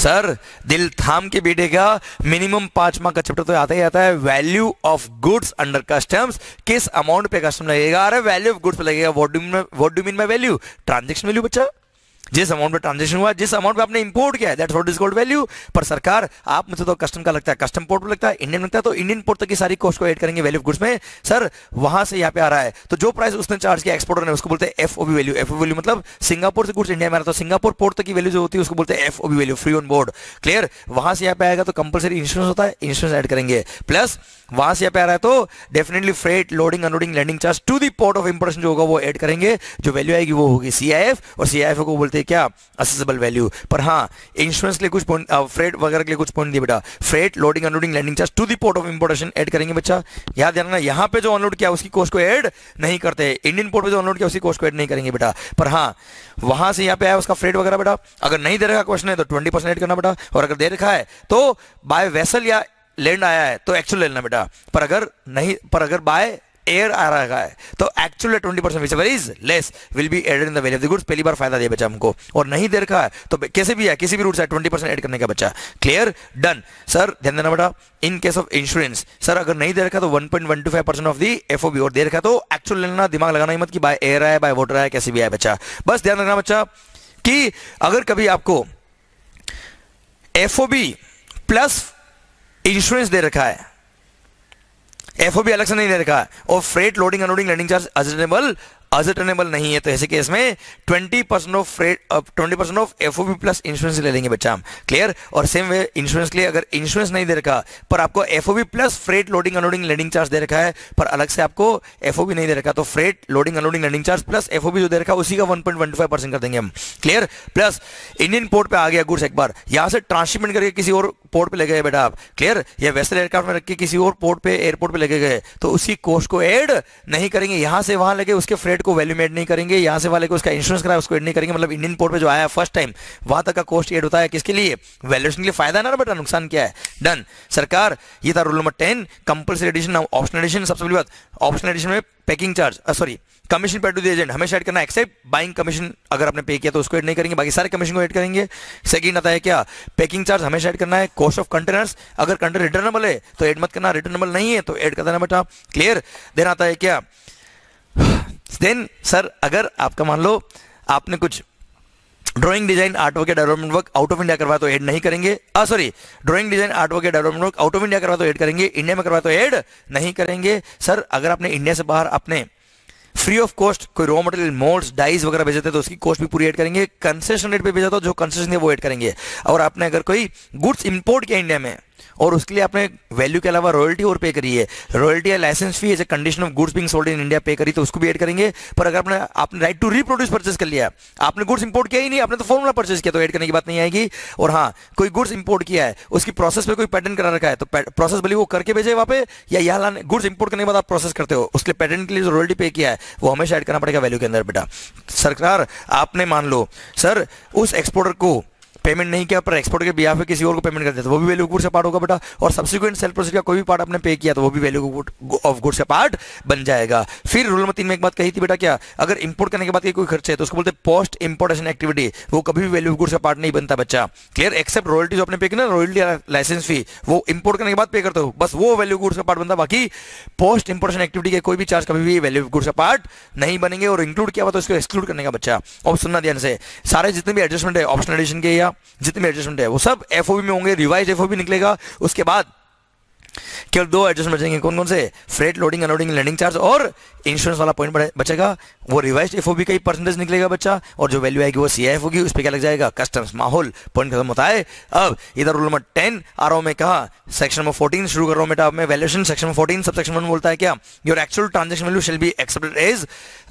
Sir, दिल थाम के बैठेगा। मिनिमम पाँच मार्क का चैप्टर तो आता ही आता है। Value of goods under customs किस अमाउंट पे कस्टम लगेगा? अरे वैल्यू ऑफ़ गुड्स पे लगेगा। What do mean what do mean by value transaction value बच्चा। जिस अमाउंट पे ट्रांजेक्शन हुआ, जिस अमाउंट पे आपने इंपोर्ट किया है that's what is called value पर सरकार, आप मुझे तो कस्टम का लगता है कस्टम पोर्ट लगता है इंडियन लगता है तो इंडियन पोर्ट तक की सारी कॉस्ट को ऐड करेंगे वैल्यू गुड्स में. सर वहाँ से यहाँ पे आ रहा है. तो जो प्राइस उसने चार्ज किया एक्सपोर्टर ने, उसको बोलते हैं F OB value F value मतलब सिंगापुर से गुड्स इंडिया में आ रहा तो सिंगापुर पोर्ट तक की वैल्यू जो होती है, उसको बोलते हैं F OB value free on board clear वहाँ से यहाँ पे आएगा तो कंपलसरी इंश्योरेंस होता है इंश्योरेंस ऐड करेंगे. प्लस वहाँ से यहाँ पे आ रहा है तो definitely freight loading unloading landing charge to the port of importation जो होगा, वो ऐड करेंगे. जो वैल्यू आएगी, वो होगी सीआईएफ और सीआईएफ को बोलते हैं, क्या? असेसेबल वैल्यू पर हाँ इंश्योरेंस के लिए कुछ पॉइंट फ्रेट वगैरह के लिए कुछ पॉइंट दिए बेटा। Freight loading unloading landing charge to the port of importation add करेंगे बच्चा। याद रखना, यहाँ पे जो अनलोड किया, उसकी कॉस्ट को ऐड नहीं करते। इंडियन पोर्ट पे जो अनलोड किया उसकी कॉस्ट को ऐड नहीं करेंगे बेटा। पर हाँ वहाँ से यहाँ पे आया उसका फ्रेट वगैरह बेटा। अगर नहीं दे रखा क्वेश्चन है तो ट्वेंटी परसेंट करना बेटा। और अगर दे रखा है तो बाय वेसल या लैंड आया है तो एक्चुअल लेना बेटा। पर अगर नहीं, पर अगर बाय एयर आ रहा है। तो actual twenty percent which is less will be added in the value of the goods पहली बार फ़ायदा दिया बच्चा हमको। और नहीं दे रखा है तो कैसे भी है किसी भी रूट से ट्वेंटी परसेंट एड करने का बच्चा। क्लियर डन सर ध्यान देना बेटा in case of insurance sir अगर नहीं दे रखा तो one point one two five percent of the F और दे रखा तो एक्चुअल लेना, दिमाग लगाना ही मत कि बाय एयर आया बाय वोटर आया, कैसे भी आया बच्चा। बस ध्यान रखना बच्चा, कि अगर कभी आपको F O B plus insurance दे रखा है एफओबी अलग से नहीं दे रखा है। और freight loading unloading landing charge ascertainable ascertainable नहीं है तो ऐसे केस में 20 percent of freight twenty percent of FOB plus insurance ले लेंगे बच्चा हम। क्लियर और सेम वे इंश्योरेंस के लिए अगर इंश्योरेंस नहीं दे रखा, पर आपको FOB plus freight loading unloading landing charge दे रखा है, पर अलग से आपको एफ़ नहीं दे रखा तो freight loading unloading landing charge plus F जो दे रखा, उसी का वन कर देंगे हम। क्लियर प्लस इंडियन पोर्ट पर आ गया गुड्स एक बार। यहाँ से ट्रांसशिपमेंट करके किसी और पोर्ट पे लगे गए बेटा आप। क्लियर या वेस्टर्न एयरक्राफ्ट में रख के किसी और पोर्ट पे एयरपोर्ट पे लगे गए। तो उसकी कॉस्ट को एड नहीं करेंगे। यहाँ से वहाँ लगे उसके फ्रेट को वैल्यू ऐड नहीं करेंगे, यहाँ से वाले को उसका इंश्योरेंस कराया, उसको ऐड नहीं करेंगे मतलब इंडियन पोर्ट पे जो आया फ़र्स्ट टाइम वहाँ तक का कॉस्ट ऐड होता है। किसके लिए? वैल्यूएशन के लिए फ़ायदा ना, बेटा? नुकसान क्या है? डन सरकार, ये था rule number ten compulsory addition option addition सबसे बड़ी बात ऑप्शन एडिशन में packing charge sorry commission pay to the agent हमेशा ऐड करना एक्सेप्ट बाइंग कमीशन अगर आपने पे किया तो उसको ऐड नहीं करेंगे, बाकी सारे कमीशन को ऐड करेंगे। सेकंड आता है क्या? पैकिंग चार्ज हमेशा ऐड करना है कॉस्ट ऑफ़ कंटेनर्स अगर कंटेनर रिटर्नेबल है तो ऐड मत करना रिटर्नेबल नहीं है तो ऐड कर देना बेटा। क्लियर देन आता है क्या? देन सर अगर आपका मान लो, आपने कुछ ड्राइंग डिज़ाइन आर्ट वर्क या development work out of India करवा तो ऐड नहीं करेंगे। Sorry drawing design art work या development work out of India करवा तो ऐड करेंगे। इंडिया में करवा तो ऐड नहीं करेंगे। सर अगर आपने इंडिया से बाहर अपने फ्री ऑफ़ कॉस्ट कोई रॉ मटेरियल मोल्ड्स डाइज वगैरह भेजे थे तो उसकी कॉस्ट भी पूरी ऐड करेंगे। कंसेशन रेट पे भेजा तो जो कंसेशन है वो ऐड करेंगे। और आपने अगर कोई गुड्स इंपोर्ट किया इंडिया में और उसके लिए आपने वैल्यू के अलावा रॉयल्टी और पे करी है। रॉयल्टी या licence fee as a condition of goods being sold in India pay करी तो उसको भी ऐड करेंगे। पर अगर आपने आपने राइट टू रिप्रोड्यूस परचेस कर लिया, आपने गुड्स इंपोर्ट किया ही नहीं, आपने तो फॉर्मुला परचेस किया तो ऐड करने की बात नहीं आएगी। और हाँ कोई गुड्स इंपोर्ट किया है, उसकी प्रोसेस पे कोई पैटर्न करा रखा है तो प्रोसेस भले वो करके भेजे वहाँ पे, या यहाँ गुड्स इंपोर्ट करने के बाद आप प्रोसेस करते हो, उसके पैटर्न के लिए जो रॉयल्टी पे किया है, वो हमेशा ऐड करना पड़ेगा वैल्यू के अंदर बेटा। सरकार, आपने मान लो सर उस एक्सपोर्टर को पेमेंट नहीं किया, पर एक्सपोर्ट के बिहार पे किसी और को पेमेंट कर दिया तो वो भी वैल्यू गुड से पार्ट होगा बेटा। और सब्सिक्वेंट सेल प्रोसेस का कोई भी पार्ट आपने पे किया तो वो भी वैल्यू ऑफ़ गुड से पार्ट बन जाएगा। फिर रूल नंबर तीन में एक बात कही थी बेटा क्या, अगर इंपोर्ट करने के बाद कोई खर्च है तो उसको बोलते पोस्ट इंपोर्टेशन एक्टिविटी वो कभी भी वैल्यू गुड से पार्ट नहीं बनता बच्चा। क्लियर एक्सेप्ट रॉयल्टी जो आपने पे किया ना रॉयल्टी लाइसेंस फ़ी वो इंपोर्ट करने के बाद पे करते हो, बस वो वैल्यू गुड से पार्ट बनता, बाकी पोस्ट इंपोर्टेशन एक्टिविटी के कोई भी चार्ज कभी भी वैल्यू गुड से पार्ट नहीं बनेंगे, और इंक्लूड किया हुआ तो उसको एक्सक्लूड करने का बच्चा। और सुनना ध्यान से, सारे जितने भी एडजस्टमेंट है ऑप्शन एडिशन के या जितने भी एडजस्टमेंट है वो सब एफ़ में होंगे रिवाइज एफ़ निकलेगा उसके बाद केवल दो एडजस्टमेंट बचेंगे। कौन कौन से? Freight loading unloading landing charge और इंश्योरेंस वाला पॉइंट बचेगा। वो रिवाइज एफ़ का ही परसेंटेज निकलेगा बच्चा। और जो वैल्यू आएगी वो सी होगी उस पर क्या लग जाएगा? कस्टम्स माहौल पॉइंट खत्म होता है। अब इधर रूल नंबर टेन आ रहा हूँ मैं कहा? सेक्शन नंबर फोर्टीन शुरू कर रहा हूँ बेटा मैं। Valuation section number fourteen sub section one बोलता है क्या? Your actual transaction value shall be accepted as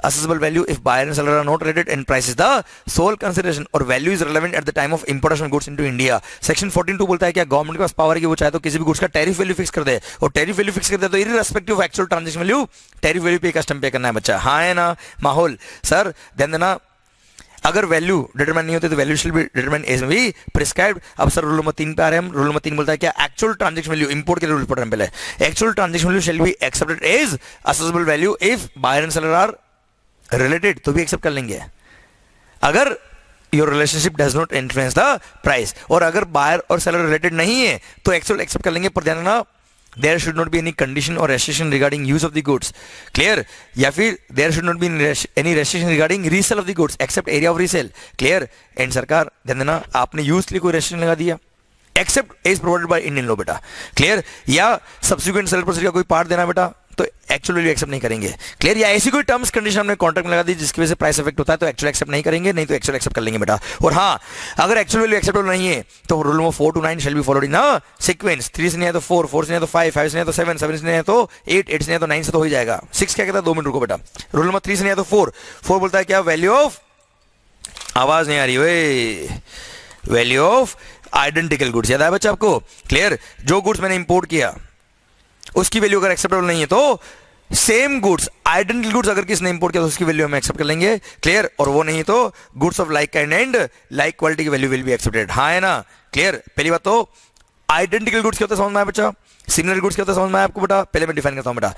assessable value if buyer and seller are not related and price is the sole consideration or value is relevant at the time of importation of goods into India. Section 14 बोलता है क्या? Government के पास power कि वो चाहे तो किसी भी गुड्स का टैरिफ वैल्यू फिक्स कर दे और टैरिफ वैल्यू फिक्स कर दे तो irrespective of actual transaction value tariff value pay custom pay करना है बच्चा। हाँ है ना, माहौल। सर ध्यान देना अगर वैल्यू डिटरमाइन नहीं होती तो value should be determine as में भी प्रिस्क्राइब्ड अब सर रूल नंबर तीन पे आ रहे हैं। रूल नंबर तीन बोलता है क्या एक्चुअल ट्रांजेक्शन वैल्यू इंपोर्ट के रूल पढ़ रहे हैं पहले। Actual transaction value shall be accepted as assessable value if buyer and seller are related तो भी एक्सेप्ट कर लेंगे। अगर your relationship does not influence the price और अगर बायर और सेलर रिलेटेड नहीं है तो एक्चुअल एक्सेप्ट कर लेंगे। पर ध्यान रखना there should not be any condition और restriction regarding use of the goods clear या फिर there should not be any restriction regarding resale of the goods except area of resale clear and सरकार ध्यान देना आपने यूज़ के लिए कोई रेस्ट्रिक्शन लगा दिया? Except as provided by Indian law बेटा. क्लियर या सब्सिक्वेंट सेल प्रोसेस का कोई पार्ट देना बेटा? एक्चुअल वैल्यू एक्सेप्ट नहीं करेंगे। क्लियर या ऐसी कोई टर्म्स कंडीशन हमने कॉन्ट्रैक्ट में लगा दी जिसकी वजह से प्राइस इफ़ेक्ट होता है तो एक्चुअल एक्सेप्ट नहीं करेंगे, नहीं तो एक्चुअल एक्सेप्ट कर लेंगे बेटा। और हाँ अगर एक्चुअल वैल्यू एक्सेप्टेबल नहीं है तो rule number four two nine shall be followed in sequence three से नहीं है तो फोर फोर से नहीं तो फाइव फाइव से नहीं तो सेवन सेवन से नहीं है तो एट एट से नहीं तो नाइन से तो हो जाएगा। सिक्स क्या कहता है? दो मिनट रुको बेटा। रूल नंबर थ्री से नहीं है तो फोर फोर बोलता है क्या? वैल्यू ऑफ़ आवाज़ नहीं आ रही वे वैल्यू ऑफ़ आइडेंटिकल गुड्स याद है बच्चा आपको? क्लियर जो गुड्स मैंने इंपोर्ट किया उसकी वैल्यू अगर एक्सेप्टेबल नहीं है तो सेम गुड्स आइडेंटिकल गुड्स अगर किसने इंपोर्ट किया तो उसकी वैल्यू हम एक्सेप्ट कर लेंगे। क्लियर और वो नहीं तो goods of like kind and like quality की वैल्यू विल बी एक्सेप्टेड हाँ है ना? क्लियर पहली बात तो आइडेंटिकल गुड्स क्या होता है समझ में आया बच्चा? सिमिलर गुड्स क्या होता है समझ में आपको बेटा? पहले मैं डिफाइन करता हूँ बेटा।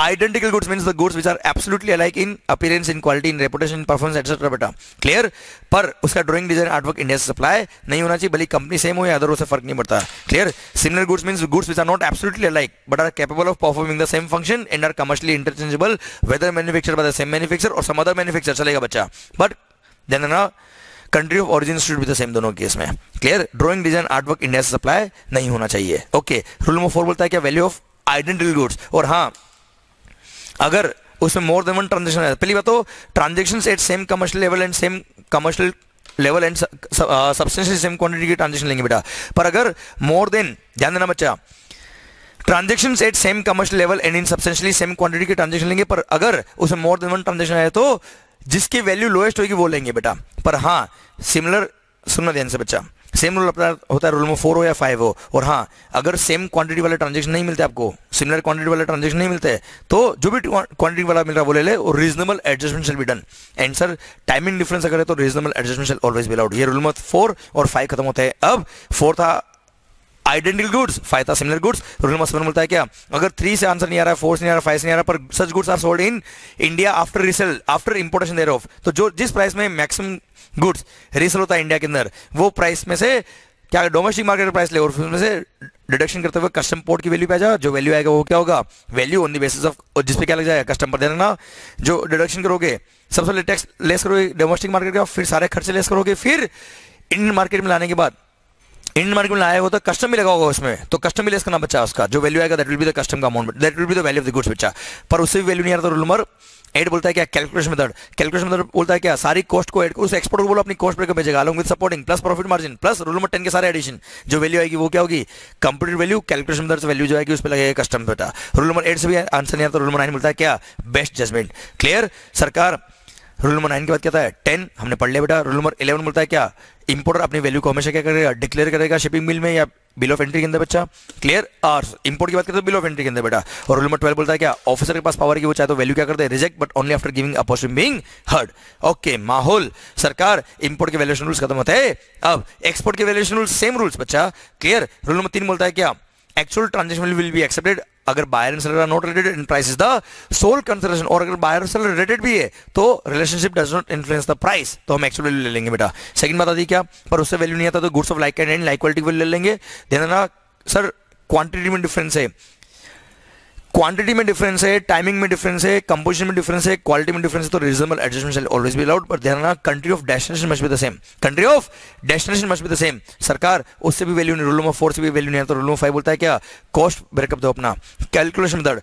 Identical goods means the goods which are absolutely alike in appearance in quality in reputation in performance etcetera बेटा। क्लियर पर उसका ड्रॉइंग डिज़ाइन आर्टवर्क इंडिया से सप्लाई नहीं होना चाहिए, भले कंपनी सेम हो या अदर से फ़र्क नहीं पड़ता। Clear similar goods means goods which are not absolutely alike but are capable of performing the same function and are commercially interchangeable whether manufacture by the same manufacture और some other manufacture चलेगा बच्चा। But then ना country of origin should be the same दोनों case में। Clear drawing design artwork India से supply नहीं होना चाहिए। ओके रूल नंबर फोर बोलता है क्या? वैल्यू ऑफ़ आइडेंटिकल गुड्स और हाँ अगर उसमें मोर देन वन ट्रांजेक्शन है, पहली बात तो transaction at same commercial level and same commercial level and substantial same quantity की ट्रांजेक्शन लेंगे बेटा। पर अगर मोर देन ध्यान देना बच्चा transaction at same commercial level and in substantially same quantity की ट्रांजेक्शन लेंगे, पर अगर उसमें मोर देन वन ट्रांजेक्शन है तो जिसकी वैल्यू लोएस्ट होगी वो लेंगे बेटा। पर हाँ सिमिलर सुनना ध्यान से बच्चा। सेम रूल अपना होता है रूल में फोर हो या फाइव हो। और हाँ अगर सेम क्वांटिटी वाले ट्रांजेक्शन नहीं मिलते आपको सिमिलर क्वांटिटी वाले ट्रांजेक्शन नहीं मिलते तो जो भी क्वांटिटी वाला मिल रहा है वो ले ले और reasonable adjustment shall be done and sir timing difference अगर है तो reasonable adjustment shall always be allowed ये रूल नंबर फोर और फाइव खत्म होते हैं। अब फोर था आइडेंटिकल गुड्स फाइव था similar goods rule number seven है क्या? अगर थ्री से आंसर नहीं आ रहा है फोर से नहीं आ रहा फाइव से नहीं आ रहा, पर such goods are sold in India after resale after importation thereof तो जो, जिस प्राइस में मैक्सिमम गुड्स रिसेल होता है इंडिया के अंदर, वो प्राइस में से क्या डोमेस्टिक मार्केट प्राइस ले, और उसमें से डिडक्शन करते हुए कस्टम पोर्ट की वैल्यू पे आ जाए जो वैल्यू आएगा वो क्या होगा? Value on the basis of जिस पे क्या लग जाएगा? कस्टम पर देना। जो डिडक्शन करोगे, सबसे पहले टैक्स लेस करोगे डोमेस्टिक मार्केट का फिर सारे खर्चे लेस करोगे, फिर इंडियन मार्केट में लाने के बाद इंडियन मार्केट में लाया हो तो कस्टम भी लगा होगा उसमें। तो कस्टम भी लेस करना बच्चा उसका। जो वैल्यू आएगा that will be the custom का amount that will be the value of the goods बच्चा पर उससे भी वैल्यू नहीं आ रहा तो एड बोलता है क्या? कैलकुलेशन मेथड कैलकुलेशन मेथड बोलता है क्या? सारी कॉस्ट को एड उस एक्सपोर्ट को बोलो अपनी कॉस्ट ब्रेकर भेजेगा। Along with supporting plus profit margin plus rule number ten के सारे एडिशन जो वैल्यू आएगी वो क्या होगी? कंप्यूटर वैल्यू कैलकुलेशन मेथड से वैल्यू जो आएगी उस पर लगेगा कस्टम बेटा रूल नंबर एट से भी आंसर नहीं आता रूल नंबर नाइन बोलता है क्या? बेस्ट जजमेंट क्लियर सरकार रूल नंबर नाइन के बाद क्या है टेन हमने पढ़ लिया बेटा। रूल नंबर इलेवन बोलता है क्या? इंपोर्टर अपनी वैल्यू को हमेशा क्या करेगा? डिक्लेयर करेगा शिपिंग बिल में या बिल ऑफ़ एंट्री के अंदर बच्चा? क्लियर और इंपोर्ट की बात करते तो बिल ऑफ़ एंट्री के अंदर बेटा। और रूल नंबर ट्वेल्व बोलता है क्या? ऑफिसर के पास पावर की वो चाहे तो वैल्यू क्या करते हैं? Reject but only after giving opportunity being heard okay माहौल. सरकार इंपोर्ट के वैल्यूशन रूल्स खत्म होते हैं। अब एक्सपोर्ट के वैल्यूशन रूल्स सेम रूल्स बच्चा. क्लियर रूल नंबर तीन बोलता है क्या? Actual transaction will be accepted अगर buyer and seller are not related in price is the sole consideration और अगर बायर सेलर रिलेटेड भी है तो relationship does not influence the price तो हम एक्चुअल ले लेंगे बेटा। सेकंड बता दी क्या? पर उससे वैल्यू नहीं आता तो goods of like and like quality value ले लेंगे। देना सर क्वांटिटी में डिफरेंस है। क्वांटिटी में डिफरेंस है टाइमिंग में डिफरेंस है कंपोजिशन में डिफरेंस है क्वालिटी में डिफरेंस है तो reasonable adjustment always be allowed but ध्यान रखना country of destination must be the same country of destination must be the same सरकार, उससे भी वैल्यू नहीं रूल नंबर फोर से भी वैल्यू नहीं आता रूल नंबर फाइव बोलता है क्या? कॉस्ट ब्रेकअप दो अपना. कैलकुलेशन मेथड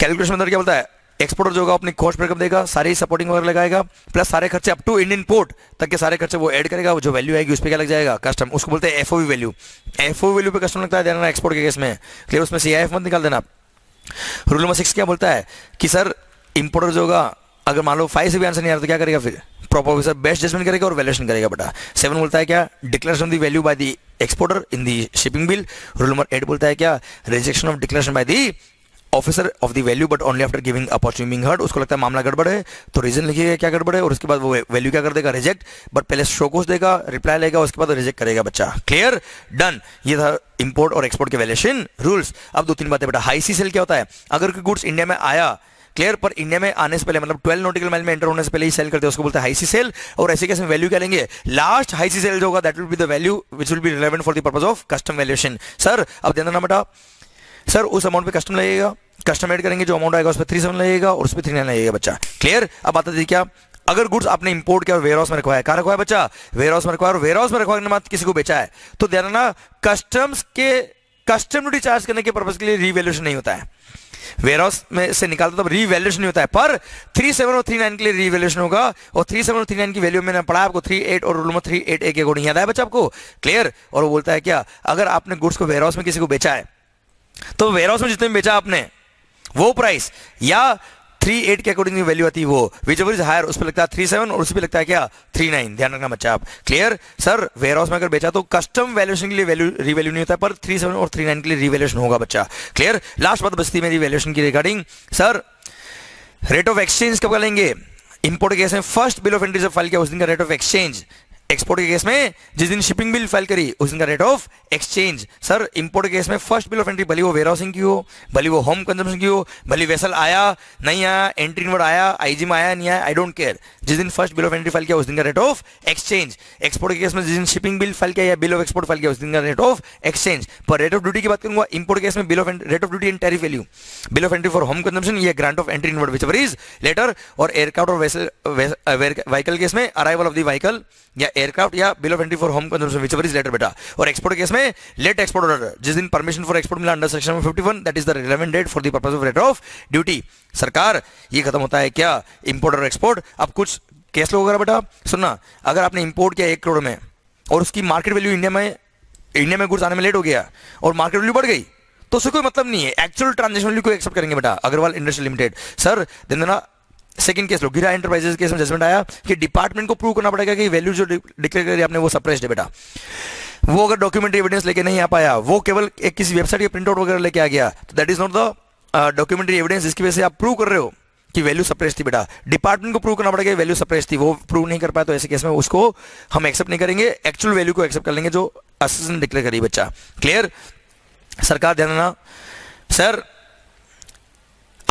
कैलकुलेशन मेथड क्या बोलता है? एक्सपोर्टर जो होगा, अपनी कॉस्ट ब्रेकअप देगा, सारी सपोर्टिंग वगैरह लगाएगा प्लस सारे खर्चे अप टू इंडियन पोर्ट तक के सारे खर्चे वो ऐड करेगा, जो वैल्यू आएगी उस पर क्या लग जाएगा? कस्टम उसको बोलते हैं एफओ वैल्यू एफओ वैल्यू पे कस्टम लगता है देना एक्सपोर्ट के केस में. उसमें सीआईएफ मत निकाल देना. रूल नंबर सिक्स क्या बोलता है कि सर इंपोर्टर जो होगा, अगर मान लो फाइव से भी आंसर नहीं आ रहा तो क्या करेगा फिर? प्रॉपर बेस्ट जजमेंट करेगा और वैल्यूशन करेगा बेटा। सेवन बोलता है क्या? Declaration the value by the exporter in the shipping bill rule number eight बोलता है क्या? Rejection of declaration by the officer of the value but only after giving opportunity heard उसको लगता है मामला गड़बड़ है तो रीजन लिखिएगा क्या गड़बड़ है, और उसके बाद वो वैल्यू क्या कर देगा? रिजेक्ट बट पहले शोकोस देगा रिप्लाई लेगा, उसके बाद रिजेक्ट करेगा बच्चा। क्लियर डन ये था इंपोर्ट और एक्सपोर्ट के वैल्यूएशन रूल्स अब दो तीन बातें बेटा। हाई सी सेल क्या होता है? अगर कोई गुड्स इंडिया में आया क्लियर पर इंडिया में आने से पहले मतलब ट्वेल्व नोटिकल माइल में एंटर होने से पहले ही सेल करते हैं, उसको बोलते हैं हाई सी सेल और ऐसे केस वैल्यू क्या लेंगे? लास्ट हाई सी सेल जो होगा that will be the value which will be relevant for the purpose of custom valuation sir अब ध्यान देना बेटा। सर, उस अमाउंट पे कस्टम लगेगा। कस्टम एड करेंगे, जो अमाउंट आएगा उस पर थ्री सेवन लगेगा और उस पर थ्री नाइन लगेगा बच्चा। क्लियर अब आता है क्या? अगर गुड्स आपने इंपोर्ट किया और वेयर हाउस में रखवाया, कहा रखवाया बच्चा? वेयर हाउस में रखवाया और वेयर हाउस में रखवाने बाद किसी को बेचा है तो ध्यान ना कस्टम्स के कस्टम ड्यूटी चार्ज करने के पर्पज के लिए रिवेल्यूशन नहीं होता है। वेयर हाउस में से निकालता तब रिवैल्यूएशन नहीं होता है, पर 37 और 39 के लिए रिवैल्यूएशन होगा और 37 और 39 की वैल्यू मैंने पढ़ा आपको 38 और रूल नंबर 38 ए के अकॉर्डिंग याद है बच्चा आपको? क्लियर और वो बोलता है क्या, अगर आपने गुड्स को वेयर हाउस में किसी को बेचा है तो वेयर हाउस में जितने बेचा आपने, वो प्राइस या थ्री एट के अकॉर्डिंग वैल्यू आती है वो विच एवर इज़ हायर उस पर लगता है थ्री सेवन और उस पर लगता है क्या? थ्री नाइन ध्यान रखना बच्चा आप। क्लियर सर वेयर हाउस में अगर बेचा तो कस्टम वैल्यूएशन के लिए वैल्यू रिवैल्यू नहीं होता पर थ्री सेवन और थ्री नाइन के लिए रिवैल्यूएशन होगा बच्चा। क्लियर लास्ट बात बचती मेरी वैल्यूएशन की regarding sir rate of exchange कब करेंगे? इंपोर्ट केस में फ़र्स्ट बिल ऑफ़ एंट्री से फ़ाइल किया, उस दिन का रेट ऑफ़ एक्सचेंज एक्सपोर्ट के केस में जिस दिन शिपिंग बिल फ़ाइल करी, उस दिन का rate of exchange sir import case में फ़र्स्ट बिल ऑफ़ एंट्री भली वो वेयर हाउसिंग की हो, भली वो होम कंजम्पशन की हो, भली वेसल आया, नहीं आया एंट्री इनवर्ड आया आईजी में आया, नहीं आया आई डोंट केयर जिस दिन first bill of entry file किया, उस दिन का rate of exchange export case में जिस दिन शिपिंग बिल फ़ाइल किया या बिल ऑफ़ एक्सपोर्ट फ़ाइल किया, उस दिन का रेट ऑफ़ एक्सचेंज पर रेट ऑफ़ ड्यूटी की बात करूँगा इंपोर्ट केस में bill of rate of duty and tariff value bill of entry for home consumption या grant of entry inward which is later और एयरक्राफ्ट और वेसल व्हीकल केस में arrival of the vehicle या aircraft या bill of entry for home consumption which is later बेटा। और export case में let export order जिस दिन परमिशन फॉर एक्सपोर्ट मिला under section 51 that is the relevant date for the purpose of rate of duty सरकार, ये खत्म होता है क्या? इंपोर्ट और एक्सपोर्ट अब कुछ केस लोग बेटा, सुनना। अगर आपने इंपोर्ट किया एक करोड़ में, और उसकी मार्केट वैल्यू इंडिया में इंडिया में गुड्स आने में लेट हो गया, और मार्केट वैल्यू बढ़ गई तो उससे कोई मतलब नहीं है। एक्चुअल ट्रांजेक्शन वैल्यू को एक्सेप्ट करेंगे बेटा अग्रवाल इंडस्ट्री लिमिटेड सर दिन सेकंड केस लो गिरा एंटरप्राइजेस केस में जजमेंट आया कि डिपार्टमेंट को प्रूव करना पड़ेगा कि वैल्यू जो डिक्लेयर करी आपने वो सप्रेस्ड है बेटा। वो अगर डॉक्यूमेंट्री एविडेंस लेके नहीं आ पाया, वो केवल एक किसी वेबसाइट के प्रिंट आउट वगैरह लेके आ गया तो that is not the documentary evidence जिसकी वजह से आप प्रूव कर रहे हो कि वैल्यू सप्रेस थी बेटा। डिपार्टमेंट को प्रूव करना पड़ेगा वैल्यू सप्रेस थी, वो प्रूव नहीं कर पाया तो ऐसे केस में उसको हम एक्सेप्ट नहीं करेंगे एक्चुअल वैल्यू को एक्सेप्ट कर लेंगे जो असिस्टेंट डिक्लेयर करी बच्चा। क्लियर सरकार ध्यान देना। सर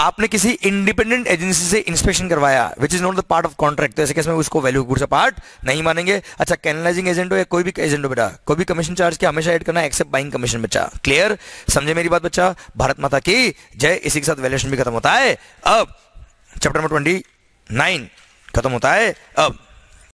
आपने किसी इंडिपेंडेंट एजेंसी से इंस्पेक्शन करवाया which is not the part of contract तो ऐसे कैसे में उसको वैल्यू गुड्स पार्ट नहीं मानेंगे। अच्छा कैनलाइजिंग एजेंट हो या कोई भी एजेंट हो बेटा, कोई भी कमीशन चार्ज के हमेशा ऐड करना एक्सेप्ट बाइंग कमीशन बच्चा। क्लियर समझे मेरी बात बच्चा? भारत माता की जय। इसी के साथ वैल्यूशन भी खत्म होता है। अब चैप्टर नंबर ट्वेंटी नाइन खत्म होता है। अब